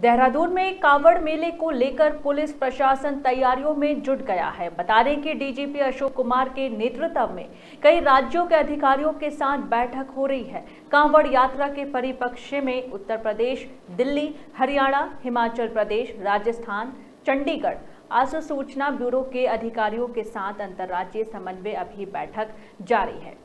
देहरादून में कावड़ मेले को लेकर पुलिस प्रशासन तैयारियों में जुट गया है। बता दें कि डीजीपी अशोक कुमार के नेतृत्व में कई राज्यों के अधिकारियों के साथ बैठक हो रही है। कांवड़ यात्रा के परिप्रेक्ष्य में उत्तर प्रदेश, दिल्ली, हरियाणा, हिमाचल प्रदेश, राजस्थान, चंडीगढ़ आसू सूचना ब्यूरो के अधिकारियों के साथ अंतर्राज्यीय समन्वय अभी बैठक जारी है।